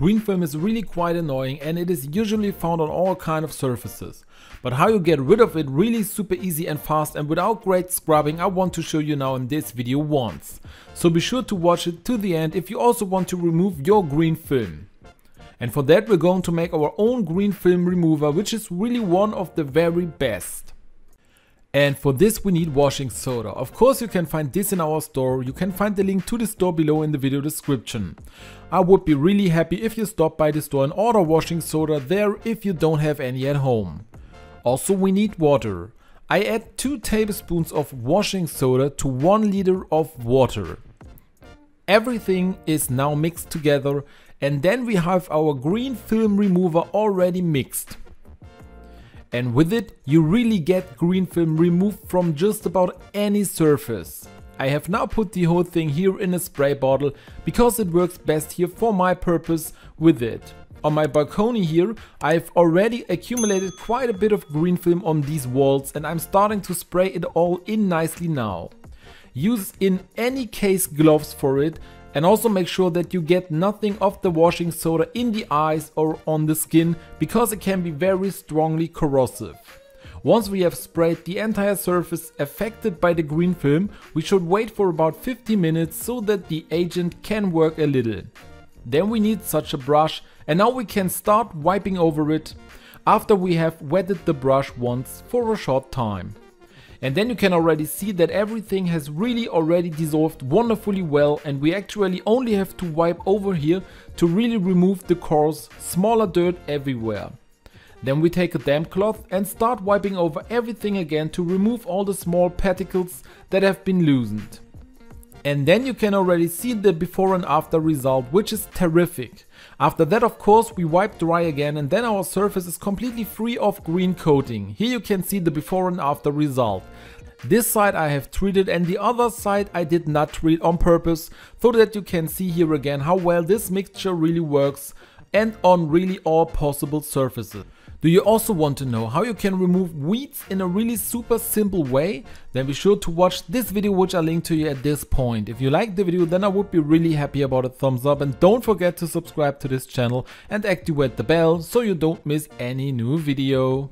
Green film is really quite annoying and it is usually found on all kind of surfaces. But how you get rid of it really super easy and fast and without great scrubbing I want to show you now in this video once. So be sure to watch it to the end if you also want to remove your green film. And for that we're going to make our own green film remover which is really one of the very best. And for this we need washing soda. Of course you can find this in our store, you can find the link to the store below in the video description. I would be really happy if you stop by the store and order washing soda there if you don't have any at home. Also we need water. I add 2 tablespoons of washing soda to 1 liter of water. Everything is now mixed together and then we have our green film remover already mixed and with it you really get green film removed from just about any surface. I have now put the whole thing here in a spray bottle because it works best here for my purpose with it. On my balcony here I've already accumulated quite a bit of green film on these walls and I'm starting to spray it all in nicely now. Use in any case gloves for it and also make sure that you get nothing of the washing soda in the eyes or on the skin because it can be very strongly corrosive. Once we have sprayed the entire surface affected by the green film, we should wait for about 50 minutes so that the agent can work a little. Then we need such a brush and now we can start wiping over it after we have wetted the brush once for a short time. And then you can already see that everything has really already dissolved wonderfully well and we actually only have to wipe over here to really remove the coarse, smaller dirt everywhere. Then we take a damp cloth and start wiping over everything again to remove all the small particles that have been loosened. And then you can already see the before and after result, which is terrific. After that of course we wipe dry again and then our surface is completely free of green coating. Here you can see the before and after result. This side I have treated and the other side I did not treat on purpose so that you can see here again how well this mixture really works and on really all possible surfaces. Do you also want to know how you can remove weeds in a really super simple way? Then be sure to watch this video which I link to you at this point. If you liked the video then I would be really happy about a thumbs up and don't forget to subscribe to this channel and activate the bell so you don't miss any new video.